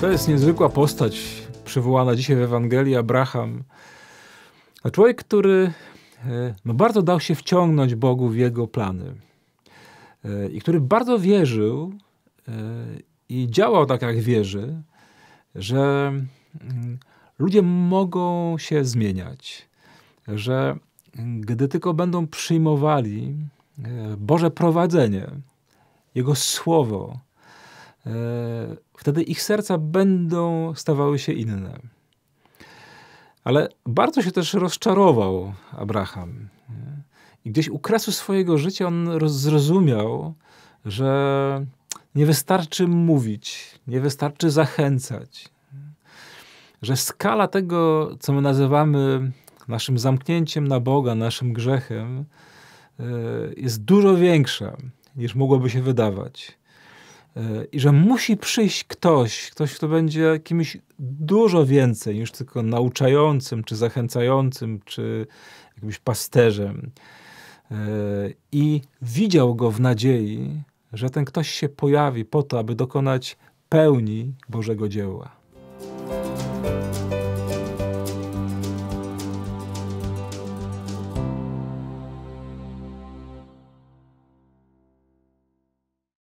To jest niezwykła postać przywołana dzisiaj w Ewangelii, Abraham. A człowiek, który e, no, bardzo dał się wciągnąć Bogu w jego plany. E, I który bardzo wierzył e, i działał tak, jak wierzy, że mm, ludzie mogą się zmieniać. Że mm, gdy tylko będą przyjmowali Boże prowadzenie, Jego słowo, wtedy ich serca będą stawały się inne. Ale bardzo się też rozczarował Abraham. I gdzieś u kresu swojego życia on zrozumiał, że nie wystarczy mówić, nie wystarczy zachęcać. Że skala tego, co my nazywamy naszym zamknięciem na Boga, naszym grzechem, e, jest dużo większa niż mogłoby się wydawać. E, i że musi przyjść ktoś, ktoś, kto będzie kimś dużo więcej niż tylko nauczającym, czy zachęcającym, czy jakimś pasterzem. E, I widział go w nadziei, że ten ktoś się pojawi po to, aby dokonać pełni Bożego dzieła.